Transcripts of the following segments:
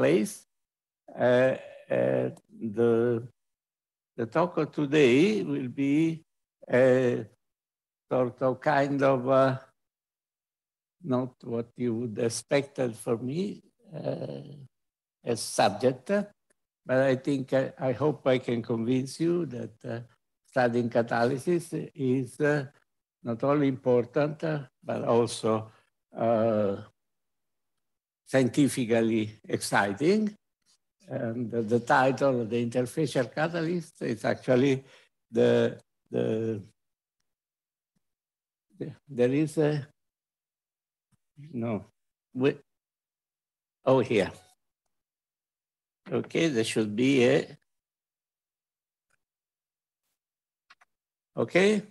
place. Uh, uh, the, the talk of today will be a sort of kind of uh, not what you would expected for me uh, as subject, but I think I, I, hope I can convince you that uh, studying catalysis is uh, not only important, but also scientifically exciting. And the title, The Interfacial Catalyst, is actually the, the, the there is a, no, we, oh, here. Okay, there should be a, okay,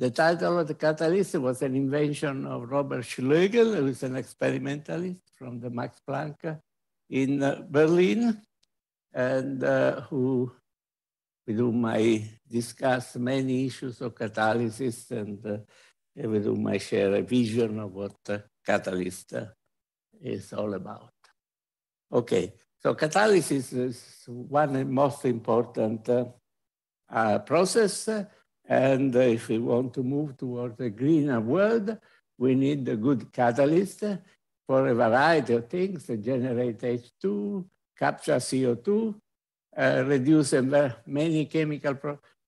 the title of the catalyst was an invention of Robert Schlögl, who is an experimentalist from the Max Planck in uh, Berlin, and uh, who, with whom I discuss many issues of catalysis and uh, with whom I share a vision of what uh, catalyst uh, is all about. Okay, so catalysis is one of the most important uh, process and if we want to move towards a greener world, we need a good catalyst for a variety of things, to generate H2, capture CO2, uh, reduce many chemical,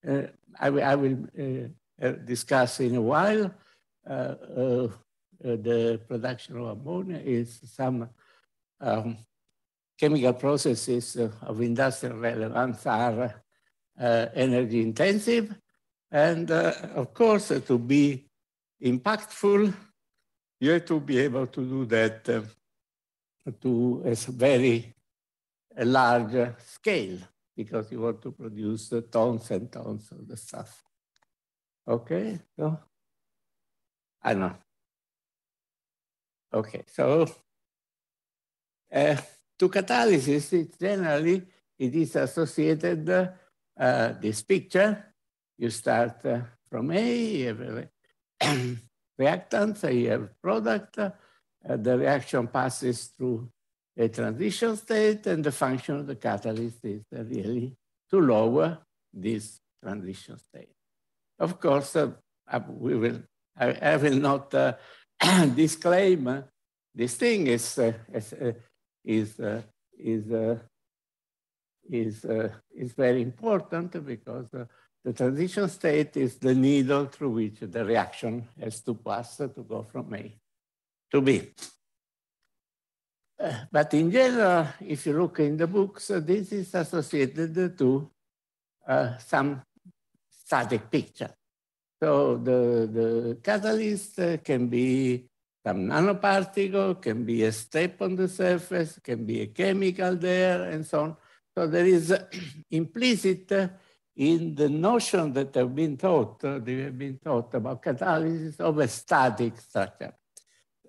uh, I, I, will uh, uh, discuss in a while. Uh, uh, the production of ammonia is some um, chemical processes of industrial relevance are energy intensive and uh, of course, uh, to be impactful, you have to be able to do that uh, to a very a large scale because you want to produce tons and tons of the stuff. Okay, so I know. Okay, so uh, to catalysis, it generally it is associated uh, this picture you start uh, from A, you have a reactant, you have product, uh, the reaction passes through a transition state, and the function of the catalyst is really to lower this transition state. Of course, uh, we will, I, I, will not uh, disclaim uh, this thing is, uh, is, is, is, is, is very important because the transition state is the needle through which the reaction has to pass to go from A to B. Uh, but in general, if you look in the books, uh, this is associated to uh, some static picture. So the, the catalyst uh, can be some nanoparticle, can be a step on the surface, can be a chemical there, and so on. So there is implicit in the notion that have been taught, uh, they have been taught about catalysis of a static structure.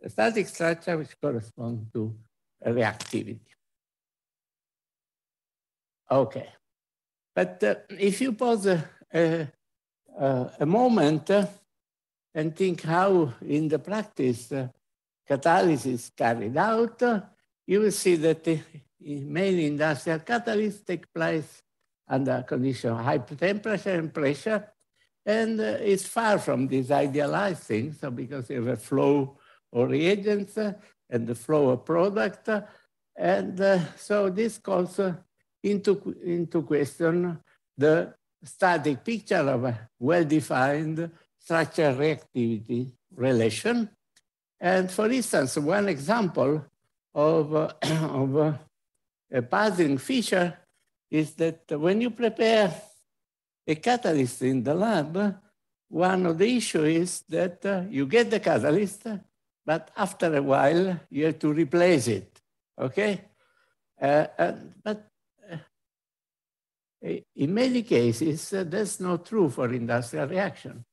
A static structure which corresponds to reactivity. Okay. But uh, if you pause a, a, a moment uh, and think how in the practice uh, catalysis is carried out, uh, you will see that many industrial catalysts take place under condition of high temperature and pressure. And uh, it's far from this idealized thing. So because you have a flow of reagents uh, and the flow of product. Uh, and uh, so this calls uh, into, into question the static picture of a well-defined structure reactivity relation. And for instance, one example of, uh, of a puzzling feature is that when you prepare a catalyst in the lab, one of the issues is that uh, you get the catalyst, but after a while you have to replace it, okay? Uh, but uh, in many cases, uh, that's not true for industrial reaction.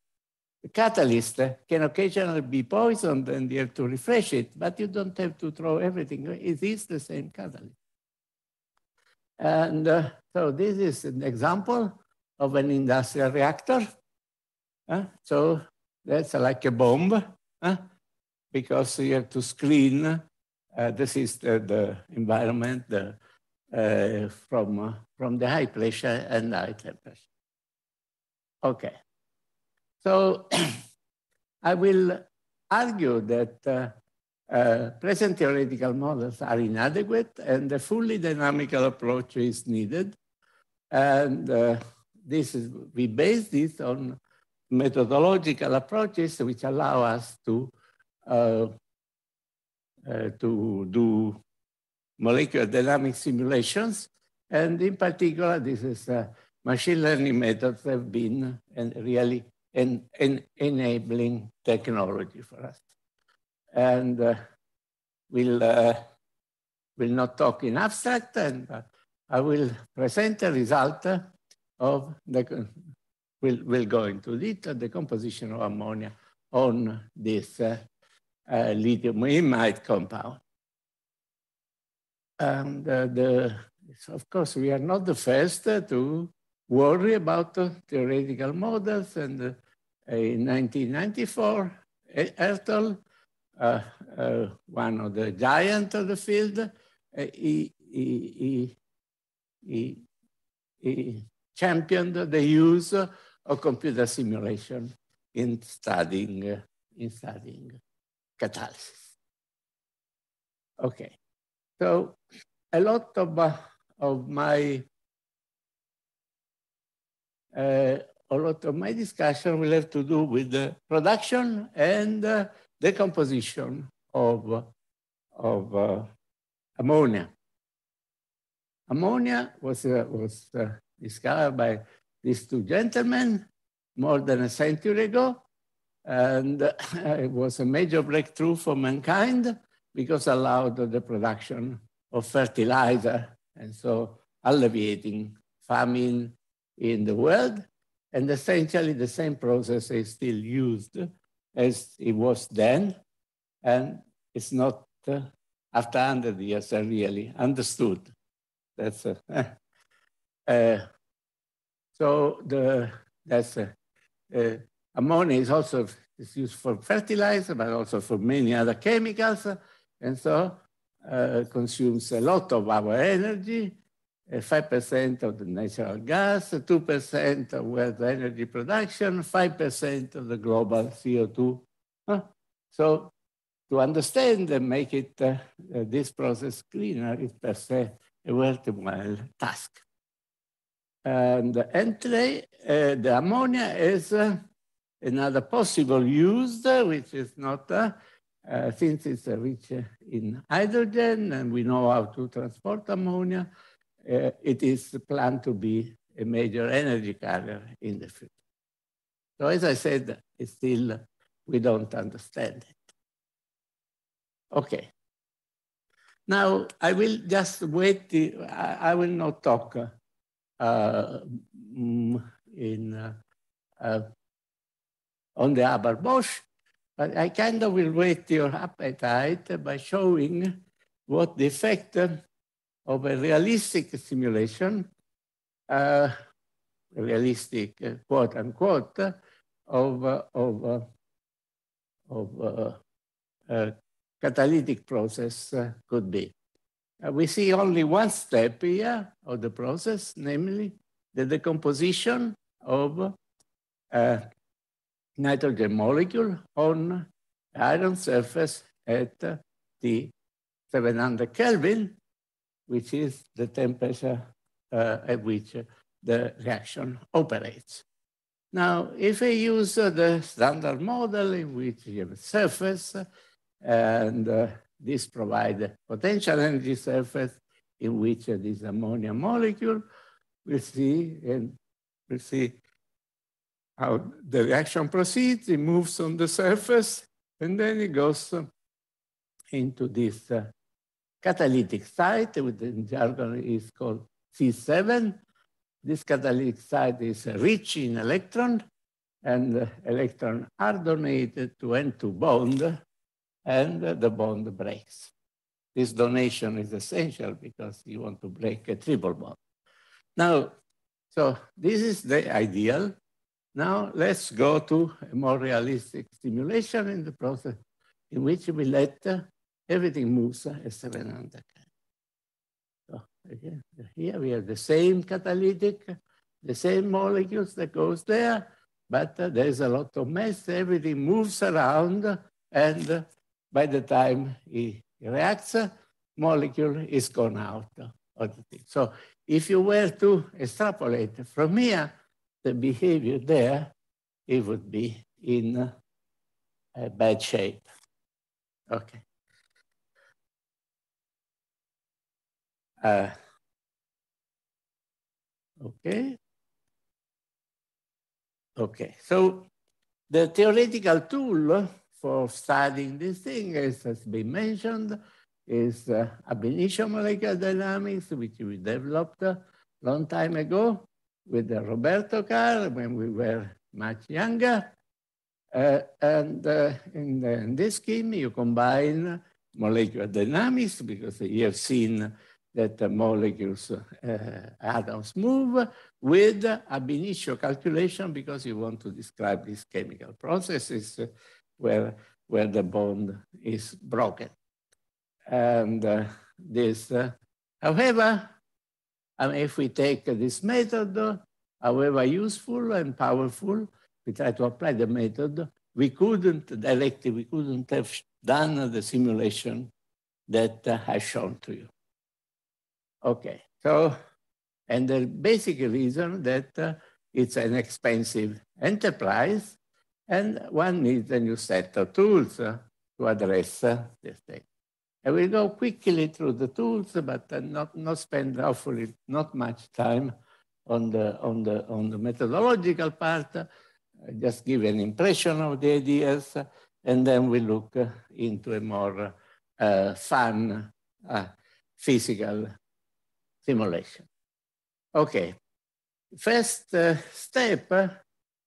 The catalyst can occasionally be poisoned and you have to refresh it, but you don't have to throw everything. It is the same catalyst. And uh, so this is an example of an industrial reactor. Uh, so that's like a bomb uh, because you have to screen Uh, this is the, the environment the, uh, from, uh, from the high pressure and high temperature. Okay. So I will argue that uh, present theoretical models are inadequate and a fully dynamical approach is needed. And uh, this is, we base this on methodological approaches which allow us to, uh, uh to do molecular dynamic simulations. And in particular, this is machine learning methods have been and really an, an enabling technology for us and uh, we'll, uh, will not talk in abstract and uh, I will present a result of the, we'll, we'll go into detail, the composition of ammonia on this uh, uh, lithium imide compound. And the, of course, we are not the first to worry about theoretical models. And in 1994, Ertl uh, uh, one of the giants of the field, uh, he, he, he, he, championed the use of computer simulation in studying, in studying catalysis. Okay, so a lot of, uh, of my uh, a lot of my discussion will have to do with the production and uh, decomposition of, of uh, ammonia. Ammonia was, uh, was uh, discovered by these two gentlemen more than a century ago. And it was a major breakthrough for mankind because allowed the production of fertilizer and so alleviating famine in the world. And essentially the same process is still used as it was then, and it's not uh, after 100 years I really understood. That's uh, uh, so the that's uh, uh, ammonia is also is used for fertilizer, but also for many other chemicals, and so consumes a lot of our energy. 5% of the natural gas, 2% of world energy production, 5% of the global CO2. Huh? So to understand and make it, uh, uh, this process cleaner is per se a worthwhile task. And, today, uh, the ammonia is uh, another possible use, which is not, uh, uh, since it's rich in hydrogen and we know how to transport ammonia, uh, it is planned to be a major energy carrier in the future. So as I said, still, we don't understand it. Okay. Now, I will just wait. I, will not talk uh, mm, in uh, uh, on the Haber-Bosch, but I kind of will wait your appetite by showing what the effect of a realistic simulation, uh, realistic quote unquote, of, uh, of, uh, of uh, catalytic process could be. we see only one step here of the process, namely the decomposition of a nitrogen molecule on iron surface at the 700 Kelvin which is the temperature uh, at which the reaction operates. Now, if I use uh, the standard model in which you have a surface and uh, this provides a potential energy surface in which uh, this ammonia molecule, we'll see, and we'll see how the reaction proceeds. It moves on the surface and then it goes into this uh, catalytic site, in jargon is called C7. This catalytic site is rich in electron, and electrons are donated to N2 bond, and the bond breaks. This donation is essential because you want to break a triple bond. Now, so this is the ideal. Now let's go to a more realistic simulation in the process in which we let everything moves as 700 So again, here we have the same catalytic, the same molecules that goes there, but uh, there's a lot of mess. everything moves around, and uh, by the time it reacts, molecule is gone out of the thing. So if you were to extrapolate from here, the behavior there, it would be in a bad shape. Okay. Uh, okay. Okay, so the theoretical tool for studying this thing, as has been mentioned, is uh, ab initio molecular dynamics, which we developed a long time ago with uh, Roberto Car when we were much younger. Uh, and uh, in, in, this scheme, you combine molecular dynamics because you have seen that the molecules, uh, atoms move with ab initio calculation because you want to describe these chemical processes where, where the bond is broken. And uh, this, uh, however, I mean, if we take this method, however useful and powerful, we try to apply the method, we couldn't directly, we couldn't have done the simulation that uh, I shown to you. Okay, so, and the basic reason that uh, it's an expensive enterprise and one needs a new set of tools uh, to address uh, this thing. I will go quickly through the tools, but uh, not, not spend awfully, not much time on the, on the, on the methodological part. Uh, just give an impression of the ideas, and then we look into a more uh, fun uh, physical simulation. Okay, first uh, step,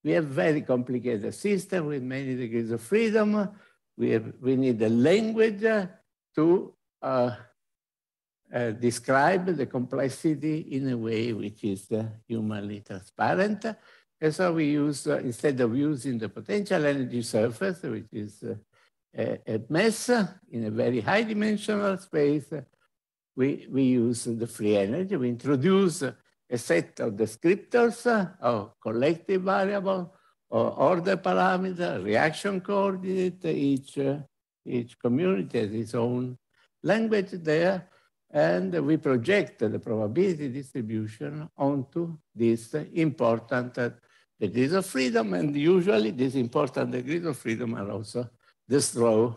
we have very complicated system with many degrees of freedom. We, have, we need a language to uh, uh, describe the complexity in a way which is uh, humanly transparent. And so we use, uh, instead of using the potential energy surface, which is uh, a, a mass in a very high dimensional space, we, we use the free energy. We introduce a set of descriptors uh, of collective variable or order parameter, reaction coordinate, each uh, each community has its own language there, and we project the probability distribution onto this important uh, degrees of freedom, and usually these important degrees of freedom are also the slow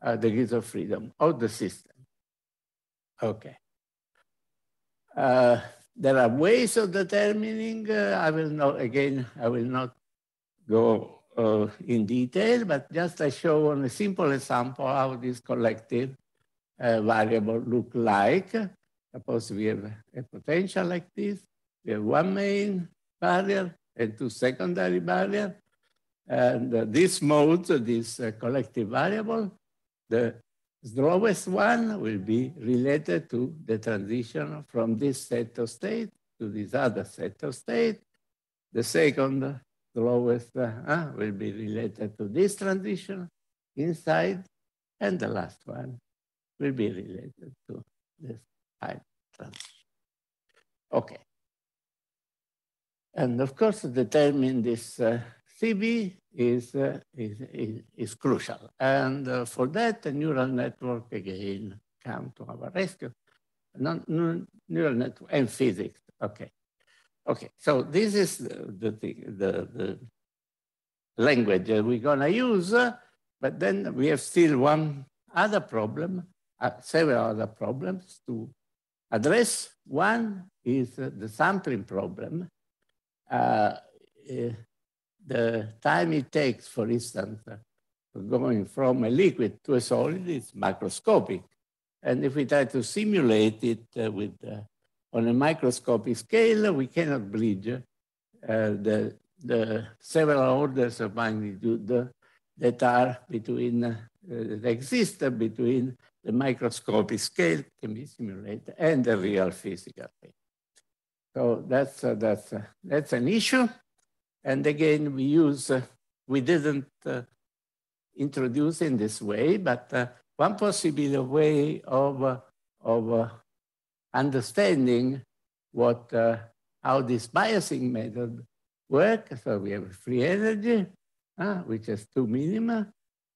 uh, degrees of freedom of the system. Okay. Uh, there are ways of determining, uh, I will not, again, I will not go uh, in detail, but just I show on a simple example how this collective uh, variable look like. Suppose we have a potential like this. We have one main barrier and two secondary barriers. And uh, this mode, this uh, collective variable, the slowest one will be related to the transition from this set of state to this other set of state. The second the lowest uh, will be related to this transition inside, and the last one will be related to this side transition. Okay. And of course, determining this uh, CV is, uh, is, is, is, crucial. And uh, for that, the neural network again come to our rescue. Non, non, neural network and physics, okay. Okay, so this is the, the, the, the language we're gonna use, but then we have still one other problem, uh, several other problems to address. One is uh, the sampling problem. Uh, eh, the time it takes, for instance, uh, going from a liquid to a solid is macroscopic. And if we try to simulate it uh, with uh, on a microscopic scale, we cannot bridge uh, the, the several orders of magnitude that are between, uh, that exist between the microscopic scale can be simulated and the real physical thing. So that's, uh, that's, that's an issue. And again, we use, uh, we didn't uh, introduce in this way, but one possible way of, uh, of uh, understanding what, uh, how this biasing method works. So we have free energy, uh, which has two minima.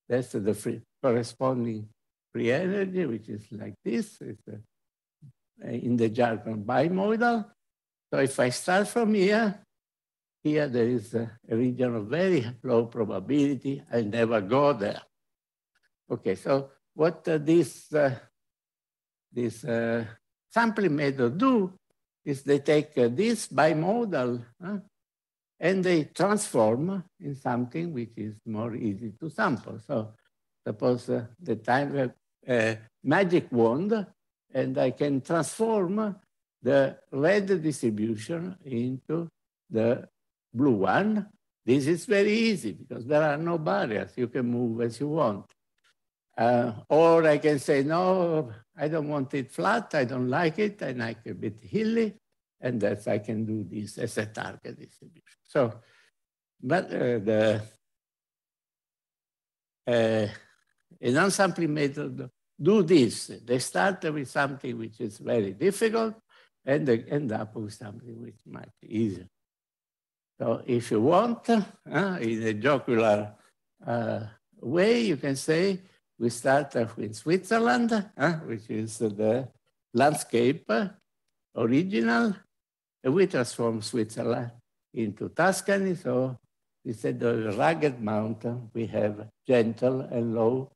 That's the free, corresponding free energy, which is like this. It's in the jargon bimodal. So if I start from here, here there is a, region of very low probability. I never go there. Okay, so what uh, this, uh, this uh, sampling method do is they take uh, this bimodal and they transform in something which is more easy to sample. So suppose uh, that I have a magic wand and I can transform the red distribution into the blue one. This is very easy because there are no barriers. You can move as you want. Uh, or I can say, no, I don't want it flat. I don't like it. I like a bit hilly. And that I can do this as a target distribution. So, but uh, the uh, a non-sampling method do this. They start with something which is very difficult and they end up with something which is much easier. So if you want, uh, in a jocular uh, way, you can say, we start with Switzerland, uh, which is the landscape original, and we transform Switzerland into Tuscany. So instead of rugged mountain, we have gentle and low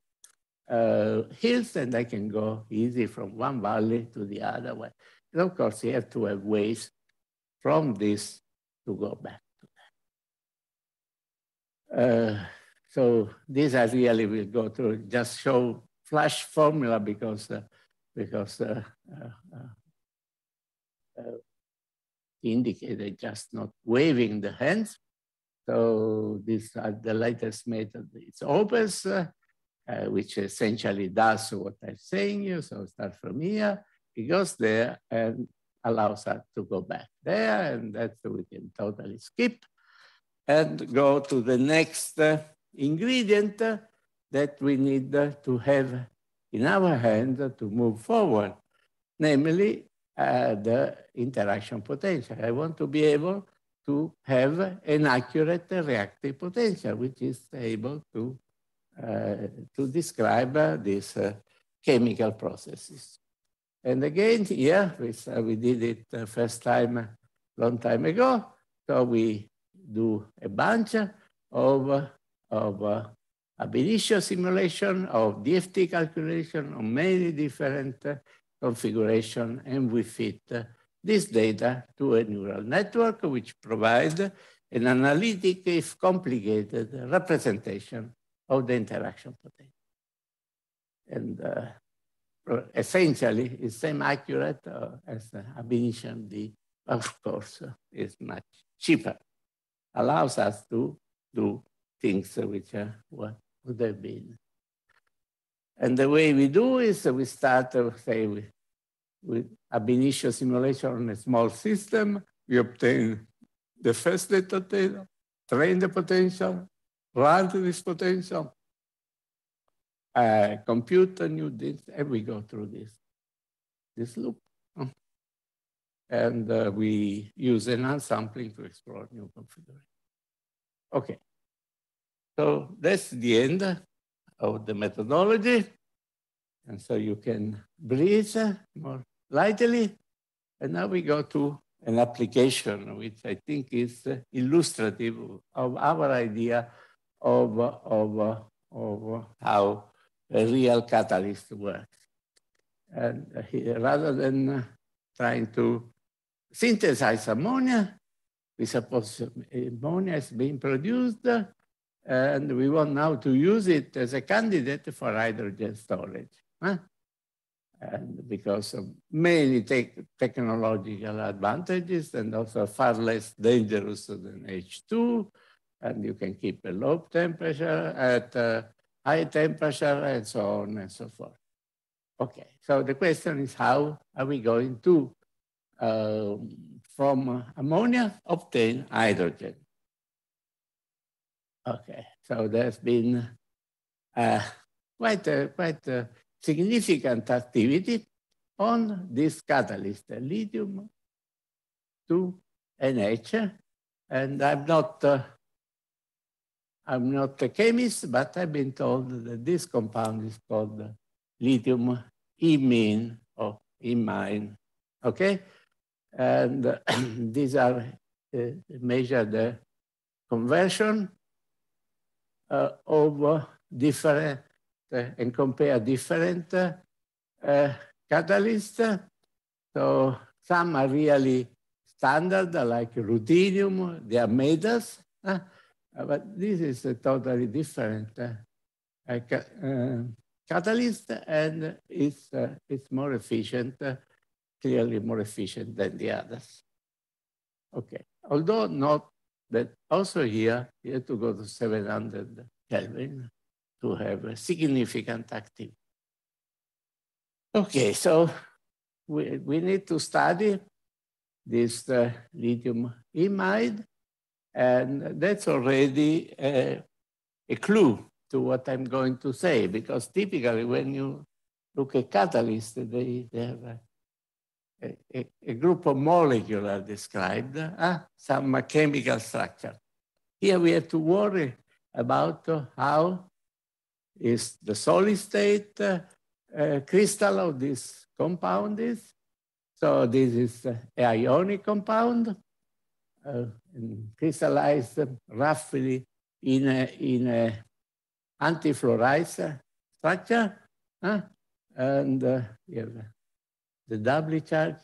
uh, hills, and I can go easy from one valley to the other way. And of course, you have to have ways from this to go back. Uh, so this I really will go through, just show flash formula because, uh, because uh, uh, uh, uh indicated just not waving the hands. So this are the latest method. It's OPES, uh, which essentially does what I'm saying you. So start from here, it goes there and allows us to go back there and that's we can totally skip and go to the next ingredient that we need to have in our hand to move forward, namely uh, the interaction potential. I want to be able to have an accurate reactive potential, which is able to, uh, to describe uh, these chemical processes. And again, here, we, uh, we did it the first time, long time ago. So we do a bunch of of uh, ab initio simulation, of DFT calculation, of many different uh, configuration, and we fit uh, this data to a neural network, which provides an analytic, if complicated, representation of the interaction potential. And uh, essentially, it's same accurate uh, as the ab initio D, of course, is much cheaper. Allows us to do things which are what would have been. And the way we do is we start, uh, say, with, with ab initio simulation on a small system. We obtain the first data data, train the potential, run this potential, uh, compute a new and we go through this, this loop. And uh, we use enhanced sampling to explore new configurations. Okay, so that's the end of the methodology. And so you can breathe more lightly. And now we go to an application, which I think is illustrative of our idea of, of, of how a real catalyst works. And rather than trying to synthesize ammonia, we suppose eh, ammonia is being produced eh, and we want now to use it as a candidate for hydrogen storage. Huh? And because of many te technological advantages and also far less dangerous than H2, and you can keep a low temperature at a high temperature and so on and so forth. Okay, so the question is how are we going to, um, from ammonia, obtain hydrogen? Okay, so there's been, uh, quite a, quite a significant activity on this catalyst, lithium 2NH. And I'm not, uh, I'm not a chemist, but I've been told that this compound is called lithium imine or imine, okay? And uh, these are uh, measure the conversion uh, of different uh, and compare different uh, catalysts. So some are really standard, like ruthenium, they are made us, but this is a totally different catalyst and it's, it's more efficient, clearly more efficient than the others. Okay, although not that also here, you have to go to 700 Kelvin to have a significant activity. Okay, so we, we need to study this uh, lithium imide, and that's already a, a clue to what I'm going to say, because typically when you look at catalysts, they, they have a, a, group of molecules are described, uh, some chemical structure. Here we have to worry about how is the solid state uh, crystal of this compound is. So this is a ionic compound, uh, crystallized roughly in a, in a antifluorite structure. And uh, have the doubly charged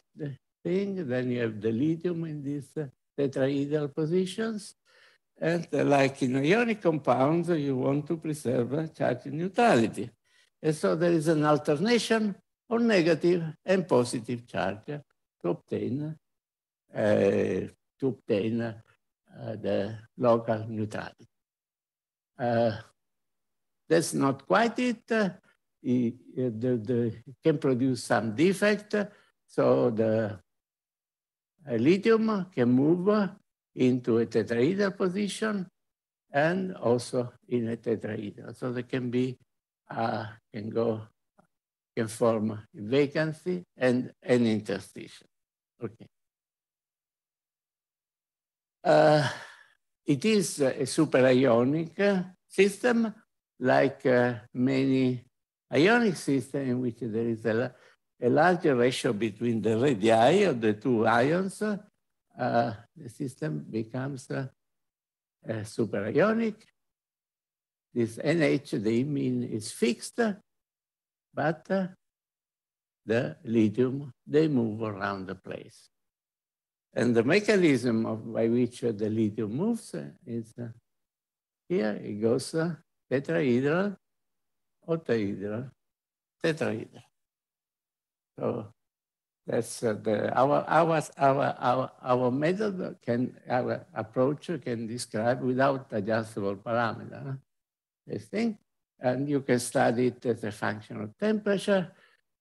thing, then you have the lithium in these tetrahedral positions. And uh, like in ionic compounds, you want to preserve charge neutrality. And so there is an alternation of negative and positive charge to obtain, uh, to obtain uh, the local neutrality. Uh, that's not quite it. It, the, the, can produce some defect, so the lithium can move into a tetrahedral position and also in a tetrahedral. So there can be, uh, can go, can form vacancy and an interstitial. Okay. Uh, it is a superionic system like uh, many ionic system in which there is a, a larger ratio between the radii of the two ions uh, the system becomes uh, uh, superionic. This NH, the imine, is fixed, but uh, the lithium, they move around the place. And the mechanism of, by which uh, the lithium moves uh, is here, it goes tetrahedral, octahedral, tetrahedral. So that's uh, the, our, our, our, our, our method can, our approach can describe without adjustable parameter this thing. And you can study it as a function of temperature.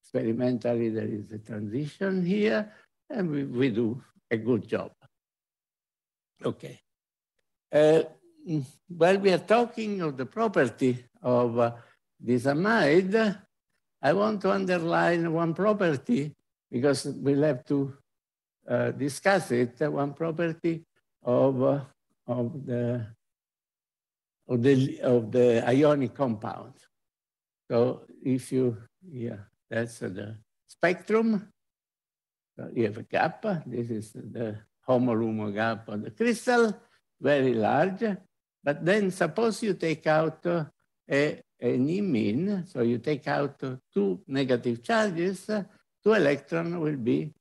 Experimentally, there is a transition here, and we, we do a good job. Okay. Uh, while we are talking of the property of uh, this amide, I want to underline one property because we'll have to uh, discuss it, one property of, uh, of, the, of, the, of the ionic compound. So if you, yeah, that's the spectrum. So you have a gap. This is the HOMO-LUMO gap on the crystal, very large. But then suppose you take out uh, a, an so you take out two negative charges, two electrons will be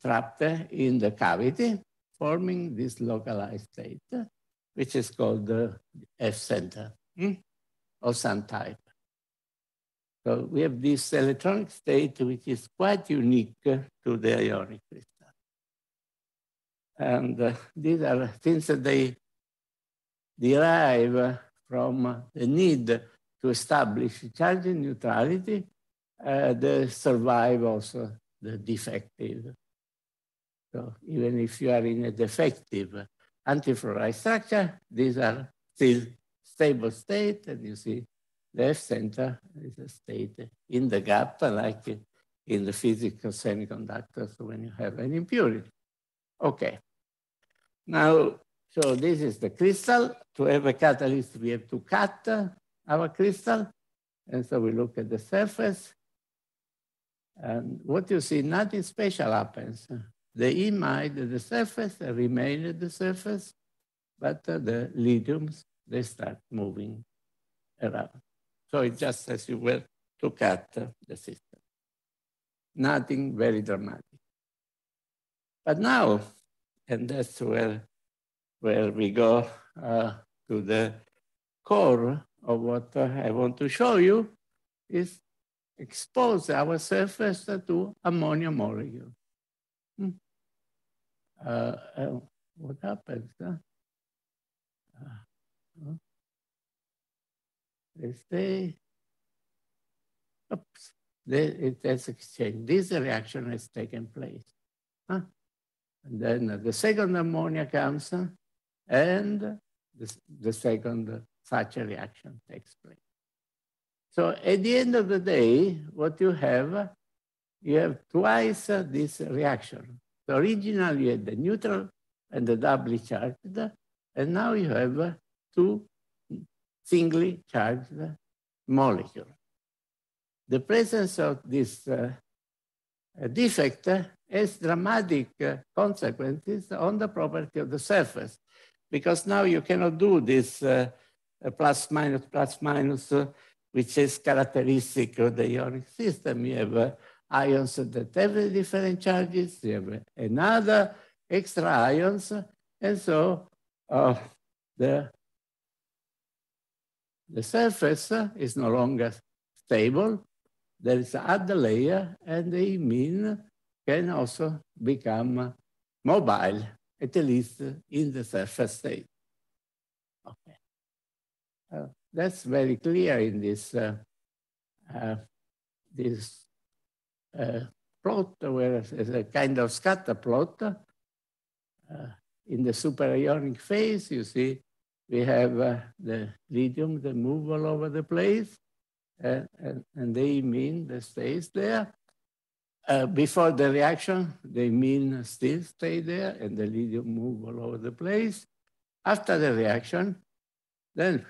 trapped in the cavity, forming this localized state, which is called the F center hmm? of some type. So we have this electronic state, which is quite unique to the ionic crystal. And uh, these are things that they derive from the need to establish charge neutrality uh, the survive also the defective. So even if you are in a defective antifluorite structure, these are still stable state, and you see the F center is a state in the gap, like in the physical semiconductors when you have an impurity. Okay. Now, so this is the crystal. To have a catalyst, we have to cut our crystal. And so we look at the surface. And what you see, nothing special happens. The imide the surface remain at the surface, but the lithiums, they start moving around. So it's just as you were to cut the system. Nothing very dramatic. But now, and that's where, where we go uh, to the core of what I want to show you, is expose our surface to ammonia molecule. Hmm. Uh, uh, what happens? Huh? Uh, they stay, oops, they, it has exchanged. This reaction has taken place. Huh? And then the second ammonia comes and the, the second such a reaction takes place. So at the end of the day, what you have, you have twice this reaction. So originally you had the neutral and the doubly charged, and now you have two singly charged molecules. The presence of this uh, defect has dramatic uh, consequences on the property of the surface, because now you cannot do this uh, plus minus plus minus uh, which is characteristic of the ionic system. You have uh, ions that have different charges, you have another extra ions, and so uh, the, the surface is no longer stable. There is another layer, and the imine can also become mobile, at least in the surface state. That's very clear in this, uh, uh, this uh, plot, where it's a kind of scatter plot. In the superionic phase, you see, we have the lithium that move all over the place, and, and they mean the stays there. Uh, before the reaction, the mean still stay there and the lithium move all over the place. After the reaction, then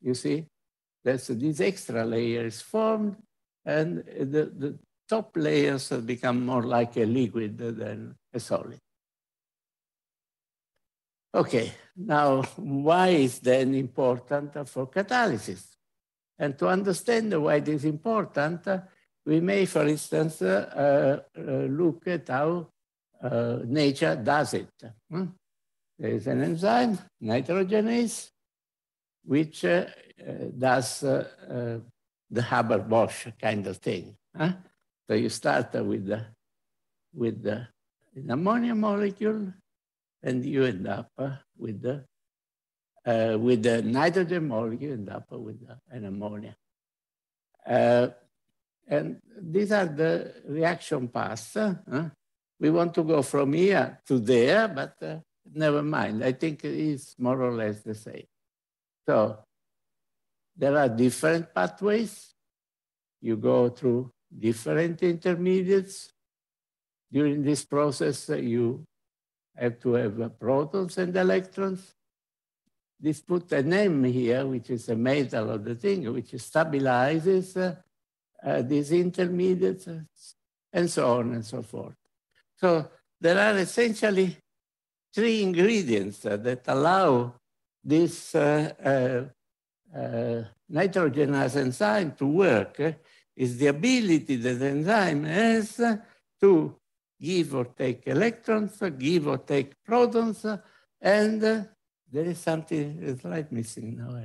you see, that's this extra layer is formed and the, the top layers have become more like a liquid than a solid. Okay, now why is then important for catalysis? And to understand why it is important, we may, for instance, uh, uh, look at how uh, nature does it. Hmm? There is an enzyme, nitrogenase, which uh, does uh, the Haber-Bosch kind of thing. Huh? So you start with the, with the an ammonia molecule, and you end up with the uh, with the nitrogen molecule, you end up with an ammonia. Uh, and these are the reaction paths. Uh, we want to go from here to there, but uh, never mind. I think it's more or less the same. So there are different pathways. You go through different intermediates. During this process, you have to have protons and electrons. This put a name here, which is a metal of the thing, which stabilizes uh, uh, these intermediates, uh, and so on and so forth. So there are essentially three ingredients uh, that allow this uh, uh, uh, nitrogenase enzyme to work is the ability that the enzyme has to give or take electrons, give or take protons, and there is something, slide missing now.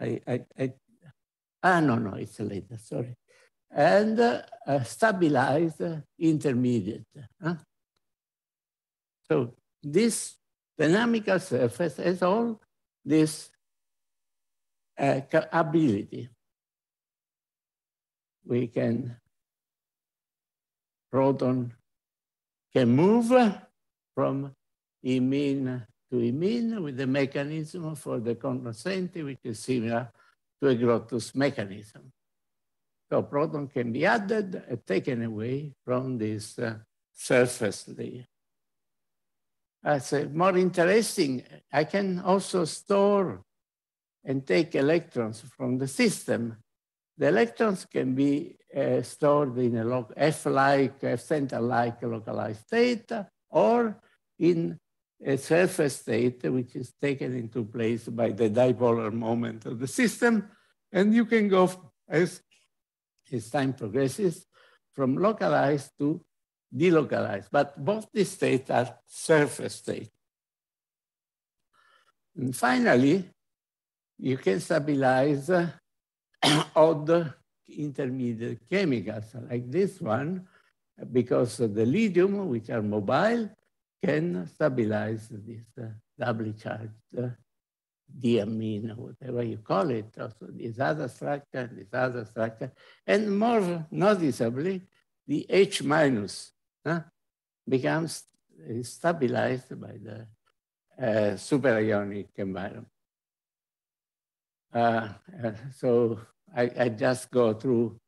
I, I, I, ah, no, no, it's later, sorry. And uh, stabilize intermediate. Huh? So this dynamical surface has all this uh, ability. We can, proton can move from imine to imine with the mechanism for the condensate, which is similar to a Grotthuss mechanism. So proton can be added and taken away from this uh, surface layer. As more interesting, I can also store and take electrons from the system. The electrons can be uh, stored in a F-like, F-center-like localized state, or in a surface state, which is taken into place by the dipolar moment of the system. And you can go as, as time progresses from localized to delocalized, but both these states are surface states. And finally, you can stabilize uh, odd intermediate chemicals like this one, because the lithium, which are mobile, can stabilize this uh, doubly charged uh, diamine, whatever you call it, also this other structure, this other structure, and more noticeably, the H minus uh, becomes stabilized by the uh, superionic environment. Uh, so I, I just go through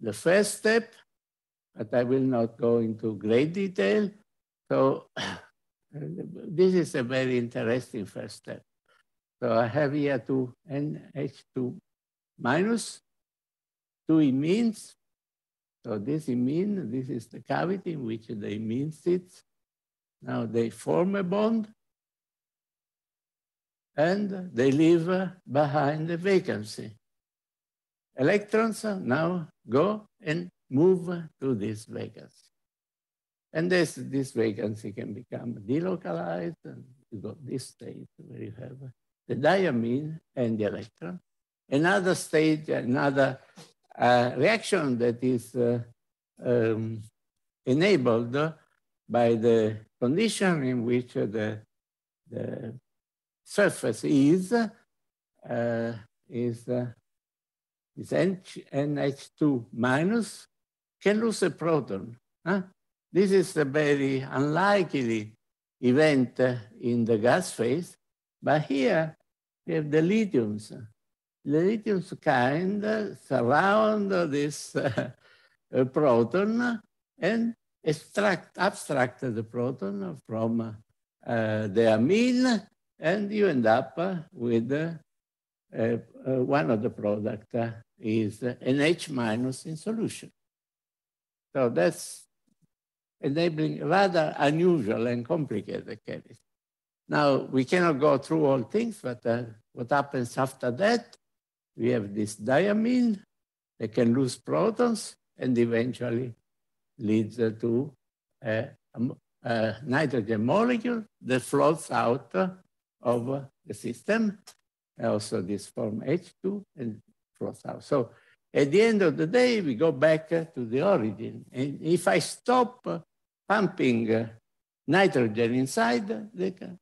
the first step, but I will not go into great detail. So this is a very interesting first step. So I have here two NH2 minus, two imines. So this imine, this is the cavity in which the imine sits. Now they form a bond and they leave behind the vacancy. Electrons now go and move to this vacancy. And this, this vacancy can become delocalized, and you got this state where you have the diamine and the electron. Another state, another reaction that is uh, um, enabled by the condition in which the, the surface is, uh, is uh, this NH2 minus can lose a proton. Huh? This is a very unlikely event in the gas phase, but here we have the lithiums. The lithiums kind surround this uh, proton and extract, abstract the proton from uh, the amine, and you end up with uh, one of the product is an H minus in solution. So that's enabling rather unusual and complicated chemistry. Now, we cannot go through all things, but uh, what happens after that? We have this diamine that can lose protons and eventually leads to a, a, nitrogen molecule that floats out of the system. Also, this form H2 and flows out. So at the end of the day, we go back to the origin. And if I stop pumping nitrogen inside, the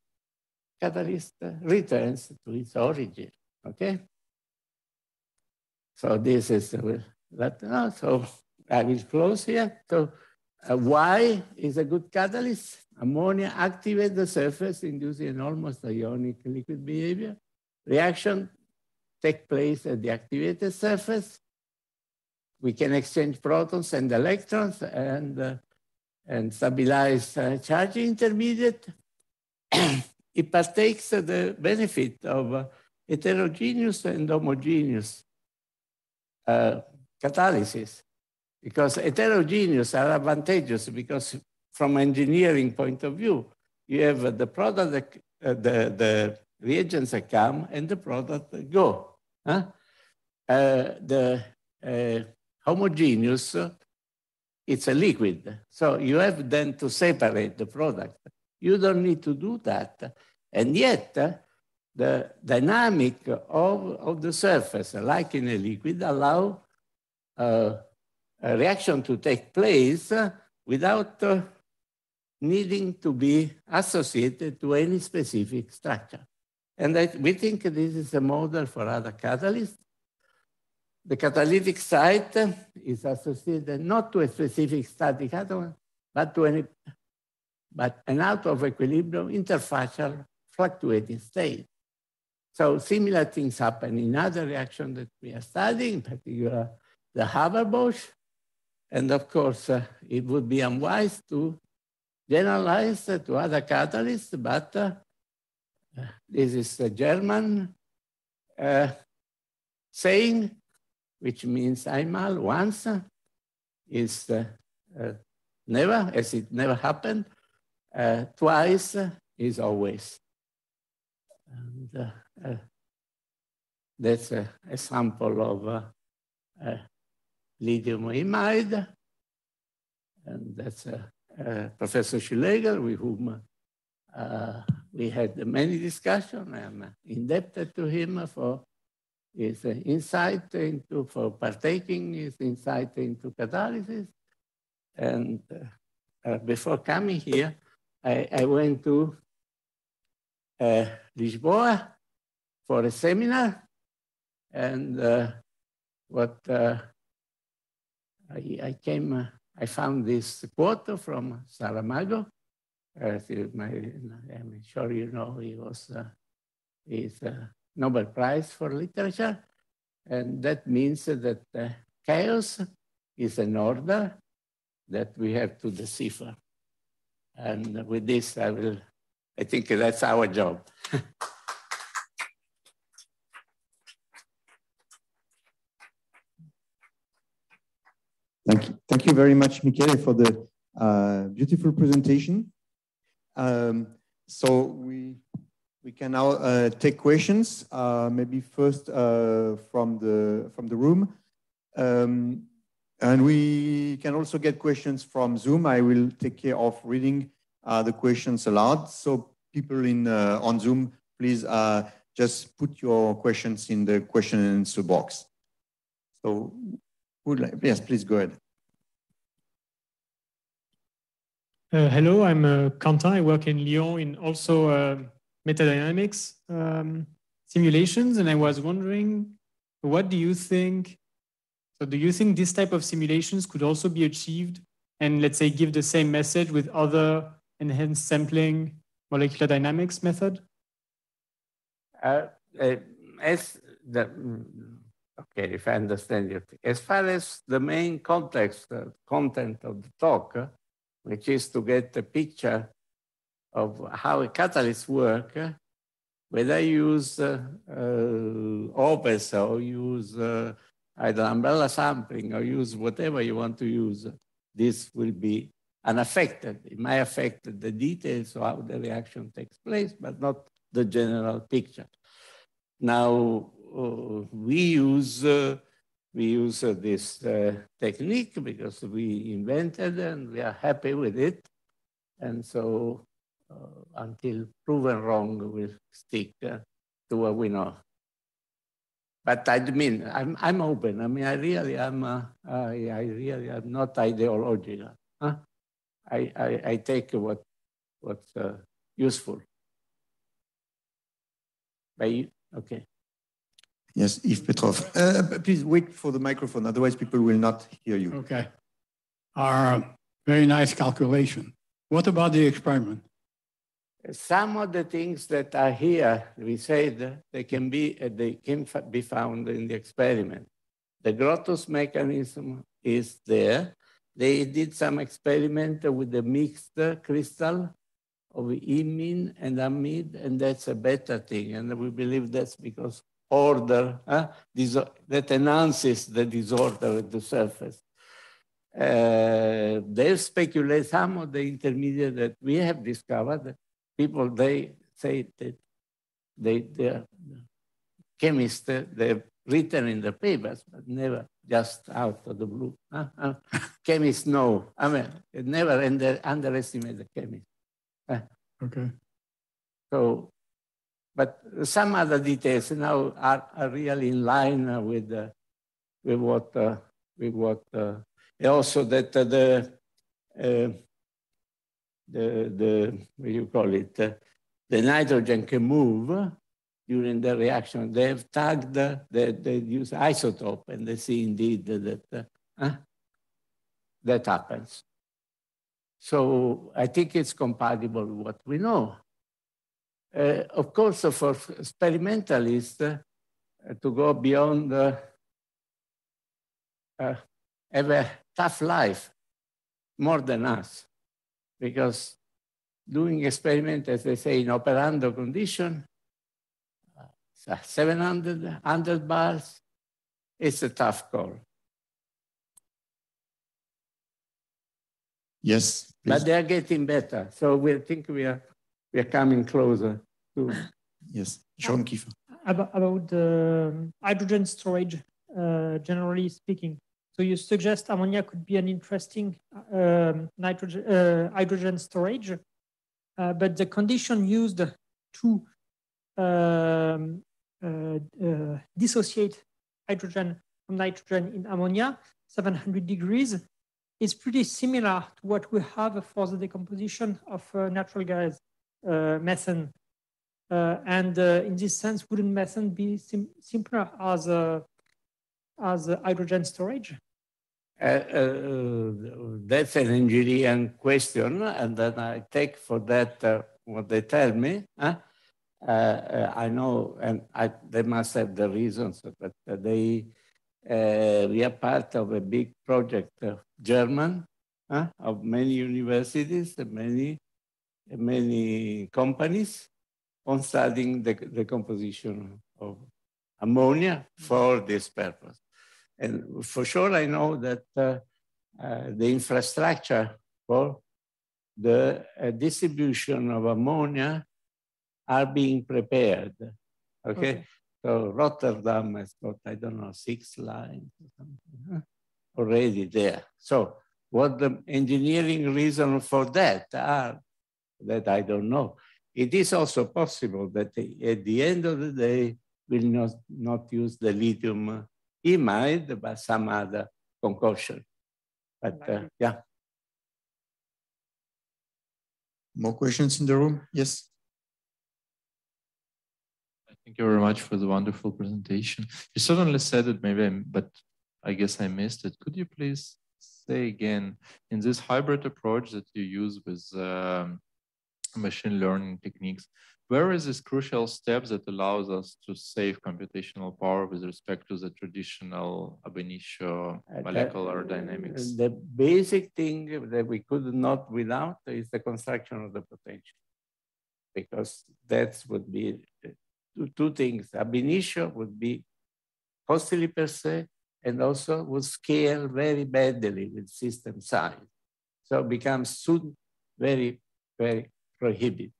catalyst returns to its origin, okay? So this is that. No, so I will close here. So uh, why is a good catalyst? Ammonia activates the surface, inducing an almost ionic liquid behavior. Reaction take place at the activated surface. We can exchange protons and electrons and, uh, and stabilize uh, charge intermediate. it partakes the benefit of uh, heterogeneous and homogeneous uh, catalysis because heterogeneous are advantageous because from engineering point of view, you have the product, uh, the, the reagents that come and the product that go. Huh? Uh, the uh, homogeneous, it's a liquid. So you have then to separate the product. You don't need to do that. And yet, uh, the dynamic of, of the surface, like in a liquid, allow uh, a reaction to take place without uh, needing to be associated to any specific structure. And I, we think this is a model for other catalysts. The catalytic site is associated not to a specific static atom, but to any, but an out of equilibrium interfacial fluctuating state. So similar things happen in other reactions that we are studying, in particular the Haber-Bosch. And of course, uh, it would be unwise to generalize to other catalysts, but uh, this is a German uh, saying, which means einmal, once, is uh, uh, never, as it never happened. Uh, twice is always. And that's a, a, sample of lithium imide. And that's Professor Schlögl, with whom uh, we had many discussions. I'm indebted to him for his insight into, for partaking his insight into catalysis. And uh, before coming here, I, I went to uh, Lisboa for a seminar. And uh, what uh, I, I, came, I found this quote from Saramago, uh, I'm sure you know he was uh, he's a Nobel Prize for Literature. And that means that uh, chaos is an order that we have to decipher. And with this, I will, I think that's our job. Thank you. Very much, Michele, for the uh, beautiful presentation. Um, so we we can now uh, take questions. Uh, maybe first uh, from the from the room, um, and we can also get questions from Zoom. I will take care of reading uh, the questions aloud. So people in uh, on Zoom, please just put your questions in the question and answer box. So, would yes, please go ahead. Uh, hello, I'm uh, Quentin. I work in Lyon in also uh, metadynamics um, simulations. And I was wondering, what do you think? So, do you think this type of simulations could also be achieved and, let's say, give the same message with other enhanced sampling molecular dynamics method? Uh, uh, as the, okay, if I understand you, as far as the main context, uh, content of the talk, which is to get a picture of how a catalyst work, whether I use uh, uh, OPES or use uh, either umbrella sampling or use whatever you want to use, this will be unaffected. It might affect the details of how the reaction takes place, but not the general picture. Now, uh, we use uh, we use uh, this uh, technique because we invented and we are happy with it. And so uh, until proven wrong, we'll stick to what we know. But I mean, I'm, I'm open. I mean, I really am, I, I really am not ideological. Huh? I, I, I take what, what's uh, useful. You, okay. Yes, Yves Petrov. Uh, please wait for the microphone, otherwise people will not hear you. Okay. Our very nice calculation. What about the experiment? Some of the things that are here, we said they can be, uh, they can be found in the experiment. The Grotthuss mechanism is there. They did some experiment with the mixed crystal of imide and amide, and that's a better thing. And we believe that's because order uh, that enhances the disorder at the surface. Uh, they speculate some of the intermediate that we have discovered. People, they say that they, they chemists, they've written in the papers, but never just out of the blue. Uh, uh, chemists know. I mean, never under, underestimate the chemist. Okay. So but some other details now are, are really in line with, uh, with what, uh, with what uh, also that uh, the, uh, the, the, what you call it, uh, the nitrogen can move during the reaction. They have tagged, the, they, they use isotope and they see indeed that that happens. So I think it's compatible with what we know. Uh, of course, for experimentalists, uh, to go beyond uh, have a tough life more than us because doing experiment, as they say, in operando condition, uh, 700 100 bars, it's a tough call. Yes. Please. But they are getting better. So we think we are we are coming closer to Yes. John Kiefer. About, about the hydrogen storage, uh, generally speaking. So you suggest ammonia could be an interesting um, nitrogen, uh, hydrogen storage, uh, but the condition used to um, uh, uh, dissociate hydrogen from nitrogen in ammonia, 700 degrees, is pretty similar to what we have for the decomposition of uh, natural gas, Uh, methane. Uh, and uh, in this sense, wouldn't methane be sim simpler as, a, as hydrogen storage? Uh, uh, that's an engineering question, and then I take for that uh, what they tell me. Huh? I know, and I, they must have the reasons, but they we are part of a big project, German, of many universities many many companies on studying the, the composition of ammonia for this purpose. And for sure, I know that uh, uh, the infrastructure for the uh, distribution of ammonia are being prepared. Okay? okay? So Rotterdam has got, I don't know, six lines already there. So what the engineering reason for that are, that I don't know. It is also possible that at the end of the day, we'll not, not use the lithium imide, but some other concoction. But uh, yeah. More questions in the room? Yes. Thank you very much for the wonderful presentation. You certainly said it, maybe, I, but I guess I missed it. Could you please say again, in this hybrid approach that you use with um, machine learning techniques, where is this crucial step that allows us to save computational power with respect to the traditional ab initio uh, molecular uh, dynamics? The basic thing that we could not without is the construction of the potential, because that would be two, two things. Ab initio would be costly per se, and also would scale very badly with system size. So it becomes soon very, very prohibitive.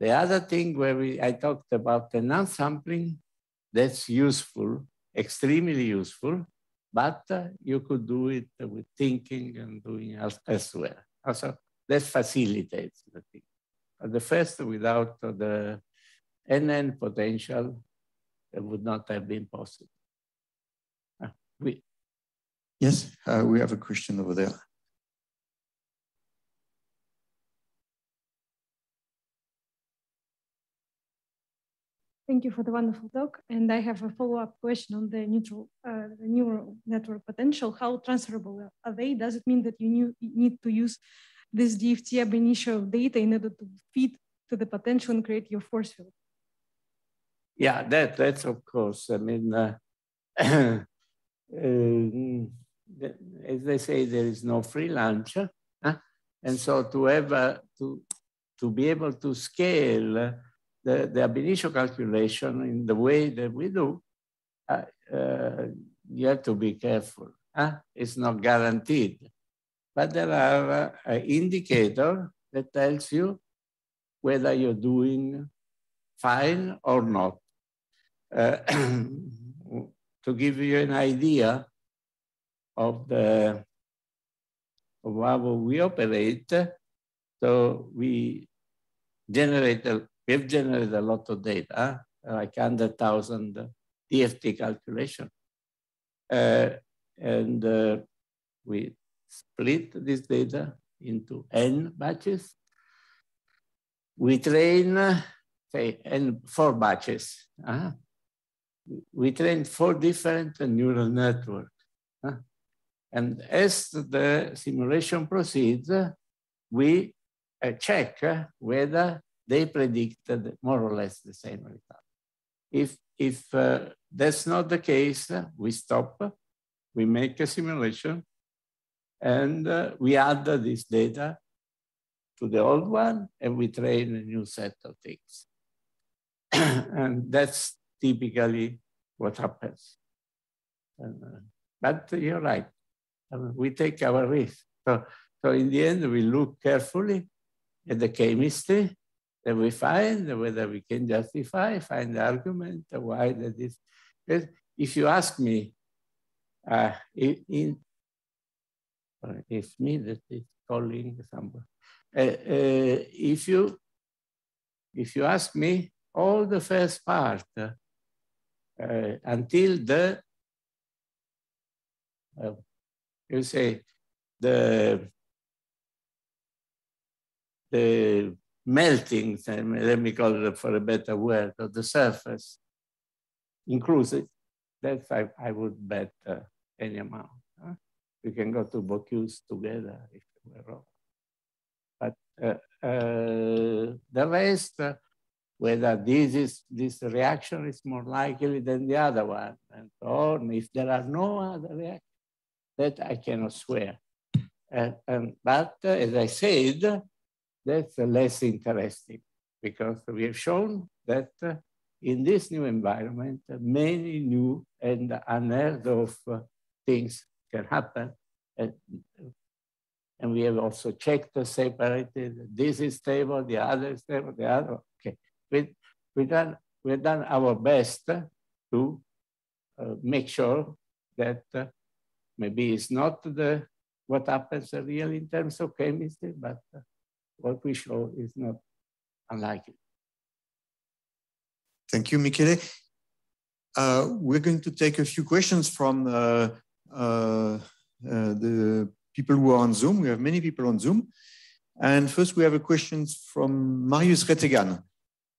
The other thing where we, I talked about the non-sampling, that's useful, extremely useful, but uh, you could do it with thinking and doing else, elsewhere. Also, that facilitates the thing. The first, without the NN potential, it would not have been possible. Uh, we, yes, uh, we have a question over there. Thank you for the wonderful talk. And I have a follow-up question on the neutral uh, neural network potential. How transferable are they? Does it mean that you need to use this DFT ab initio data in order to feed to the potential and create your force field? Yeah, that that's of course. I mean, uh, uh, as they say, there is no free lunch, huh? and so to have to to be able to scale the, the ab initio calculation in the way that we do, uh, uh, you have to be careful. Huh? It's not guaranteed. But there are uh, an indicator that tells you whether you're doing fine or not. Uh, to give you an idea of the of how we operate, so we generate a We've generated a lot of data, like 100,000 DFT calculation. Uh, and uh, we split this data into n batches. We train, say, n four batches. Uh, we train four different neural networks. Uh, and as the simulation proceeds, we uh, check whether they predicted more or less the same result. If, if uh, that's not the case, we stop, we make a simulation, and uh, we add this data to the old one, and we train a new set of things. and that's typically what happens. And, uh, but you're right, I mean, we take our risk. So, so in the end, we look carefully at the chemistry, that we find whether we can justify, find the argument why that is. If you ask me, uh, in, it's me that is calling someone. Uh, uh, if you if you ask me, all the first part uh, until the uh, you say the the melting, let me call it for a better word, of the surface inclusive, that's I, I would bet uh, any amount. Huh? We can go to Bocuse together if we're wrong. But uh, uh, the rest, uh, whether this is this reaction is more likely than the other one, and so on, if there are no other reactions, that I cannot swear. and, but uh, as I said, that's less interesting because we have shown that uh, in this new environment, many new and unheard of uh, things can happen. And, we have also checked separated, this is stable, the other is stable, the other, okay. We, we done, we've done our best to uh, make sure that uh, maybe it's not the what happens really in terms of chemistry, but uh, what we show is not unlikely. Thank you, Michele. Uh, we're going to take a few questions from uh, uh, uh, the people who are on Zoom. We have many people on Zoom. And first we have a question from Marius Rettegan,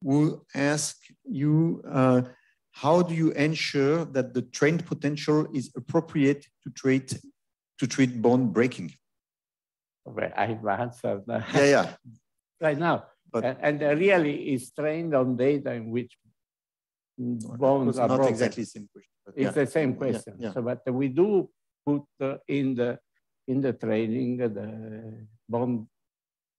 who asks you, uh, how do you ensure that the trained potential is appropriate to treat, to treat bond breaking? Well, I've answered that. Yeah, yeah. right now. But, and, and really is trained on data in which bonds are not broken. exactly the same question. It's yeah. the same question. Yeah, yeah. So, but we do put uh, in the in the training uh, the bone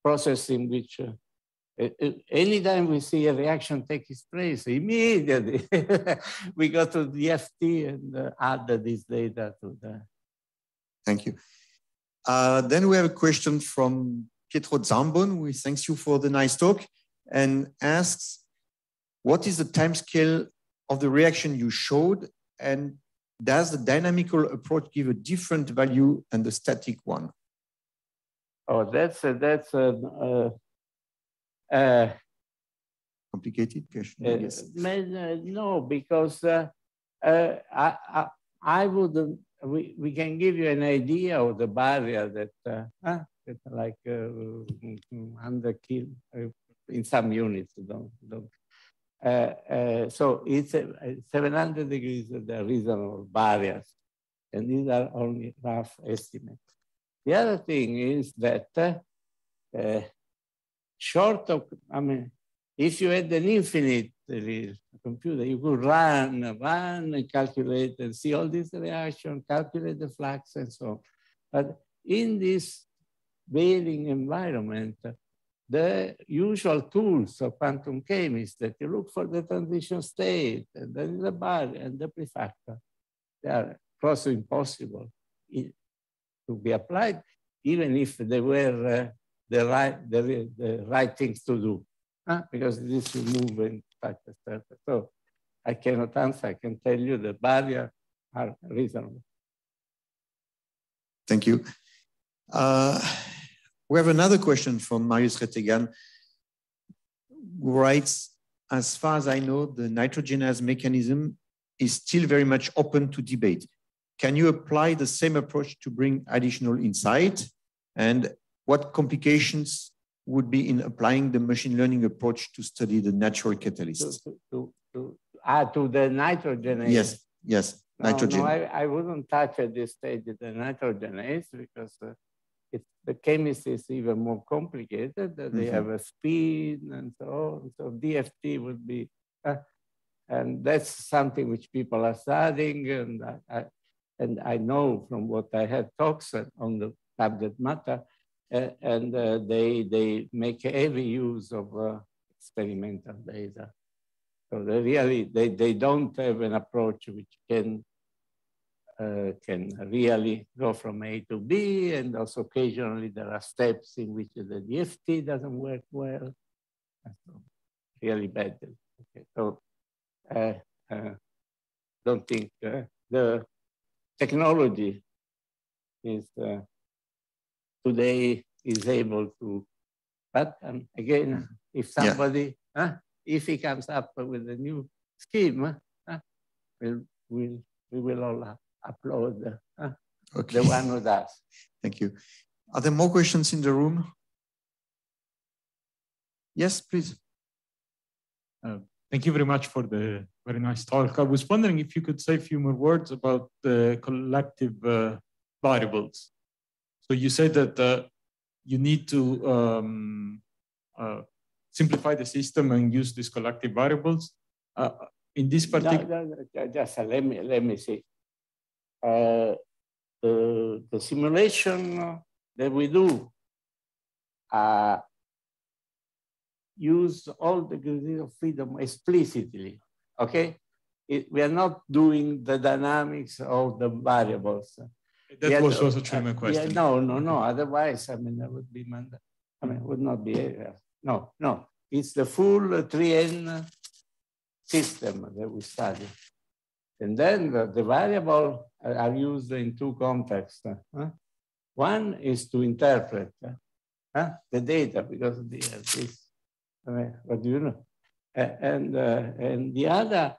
process in which uh, anytime we see a reaction takes place, immediately we go to DFT and uh, add this data to the. Thank you. Uh, then we have a question from Pietro Zambon, who thanks you for the nice talk and asks, what is the time scale of the reaction you showed and does the dynamical approach give a different value than the static one? Oh, that's a, that's a, uh, uh, complicated question. I guess. Uh, no, because uh, uh, I, I, I would we, we can give you an idea of the barrier that, uh, uh, that like uh, under kill uh, in some units. Don't, don't. Uh, uh, so it's 700 degrees of the reasonable barriers, and these are only rough estimates. The other thing is that short of, I mean, if you had an infinite computer, you could run, run and calculate and see all these reactions, calculate the flux and so on. But in this veiling environment, the usual tools of quantum chemists that you look for the transition state and then the barrier and the prefactor, they are close impossible to be applied, even if they were uh, the, right, the, the right things to do huh? because this will move in So I cannot answer. I can tell you the barrier are reasonable. Thank you. Uh, we have another question from Marius Rettegan, who writes, as far as I know, the nitrogenase mechanism is still very much open to debate. Can you apply the same approach to bring additional insight? And what complications would be in applying the machine learning approach to study the natural catalysts. To, to, to, ah, to the nitrogenase. Yes, yes, no, nitrogen. No, I, I wouldn't touch at this stage the nitrogenase because uh, it's, the chemistry is even more complicated. They mm -hmm. have a speed and so on. So DFT would be, uh, and that's something which people are studying. And I, I, and I know from what I had talks on the subject matter, uh, and uh, they, they make heavy use of uh, experimental data. So they really, they, they don't have an approach which can uh, can really go from A to B, and also occasionally there are steps in which the DFT doesn't work well. So really bad. Okay, so uh, uh, don't think uh, the technology is today is able to, but um, again, if somebody, yeah. if he comes up with a new scheme, we'll, we'll, we will all have applaud uh, okay. the one who does. Thank you. Are there more questions in the room? Yes, please. Uh, thank you very much for the very nice talk. I was wondering if you could say a few more words about the collective uh, variables. So you said that uh, you need to um, uh, simplify the system and use these collective variables. Uh, in this particular, no, no, just let me let me see uh, the, the simulation that we do uh, use all the degrees of freedom explicitly, okay? It, we are not doing the dynamics of the variables. That was also true my question. Yeah, no, no, no. Otherwise, I mean, that would be, I mean, would not be, uh, no, no. It's the full 3N system that we study. And then the, the variable are used in two contexts. Huh? One is to interpret huh? the data because the, this, what do you know? And, uh, and the other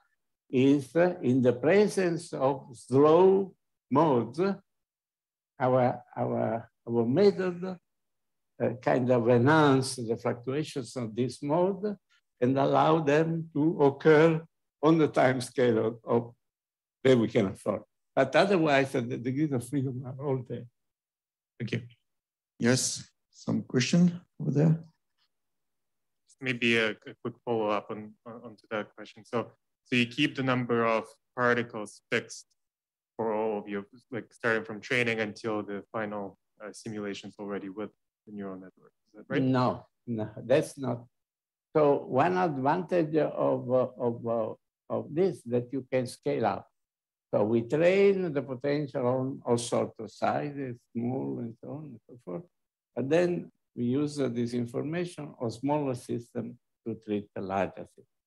is uh, in the presence of slow modes, our, our, our method uh, kind of enhance the fluctuations of this mode and allow them to occur on the time scale of, of that we can afford. But otherwise, the degrees of freedom are all there. Thank you. Yes, some question over there? Maybe a, a quick follow-up on, on, onto that question. So, so you keep the number of particles fixed for all of you, like starting from training until the final uh, simulations already with the neural network. Is that right? No, no, that's not. So one advantage of, uh, of, uh, of this that you can scale up. So we train the potential on all sorts of sizes, small and so on and so forth. And then we use this information on smaller system to treat the larger system.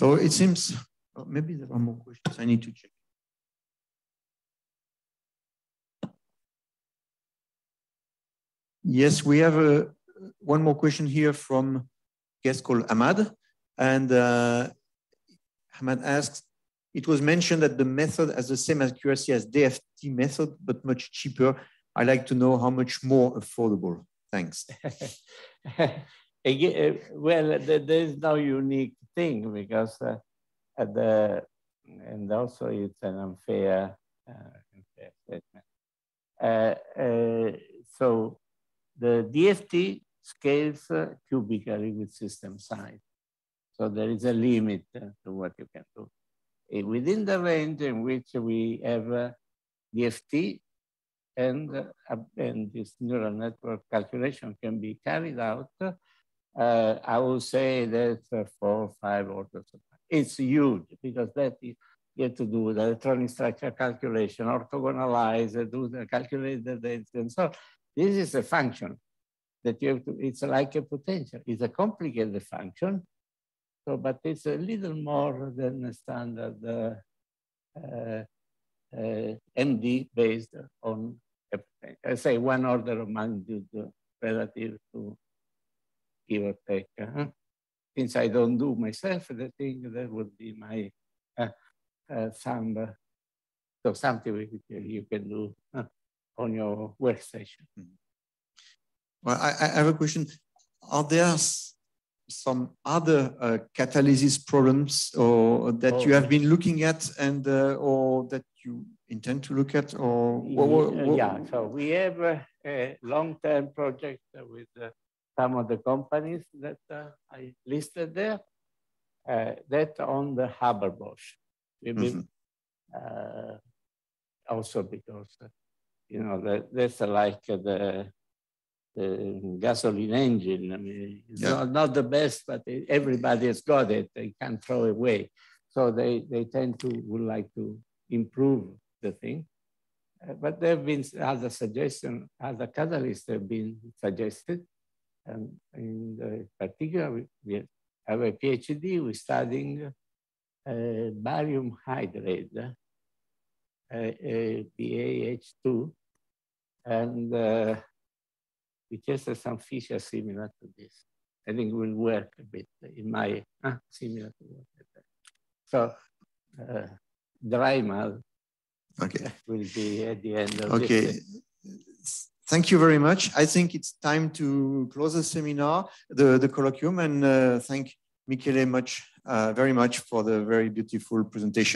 So it seems, oh, maybe there are more questions. I need to check. Yes, we have a, one more question here from a guest called Ahmad. And uh, Ahmad asks, it was mentioned that the method has the same accuracy as DFT method, but much cheaper. I'd like to know how much more affordable. Thanks. Again, well, there is no unique thing because uh, the, and also it's an unfair, uh, unfair statement. Uh, uh so the DFT scales cubically with system size. So there is a limit to what you can do. Within the range in which we have DFT and, uh, and this neural network calculation can be carried out, uh, I will say that uh, four or five orders of It's huge because that is, you have to do the electronic structure calculation, orthogonalize, do the calculate the density, and so this is a function that you have to, it's like a potential. It's a complicated function, so, but it's a little more than a standard uh, uh, uh, MD based on, I say one order of magnitude relative to give or take. -huh. Since I don't do myself the thing, that would be my uh, uh, some, uh, so something you can do on your workstation. Mm -hmm. Well, I, I have a question. Are there some other uh, catalysis problems or that you Oh. have been looking at and uh, or that you intend to look at or wha- wha- Ye- wha- Yeah, so we have uh, a long-term project with uh, some of the companies that uh, I listed there. Uh, That on the Haber-Bosch. We've been, uh, Also because, you know, that, that's like the, the gasoline engine. I mean, it's Yeah. not, not the best, but everybody has got it. They can't throw away. So they, they tend to, would like to improve the thing. Uh, but there have been other suggestions, other catalysts have been suggested. And in the particular, we, we have a PhD, we're studying uh, barium hydride, uh, uh, BAH2, and uh, we tested some features similar to this. I think will work a bit in my, uh, similar to what. So uh, dry mud Okay. will be at the end of Okay. this. Thank you very much. I think it's time to close the seminar, the, the colloquium, and uh, thank Michele much, uh, very much for the very beautiful presentation.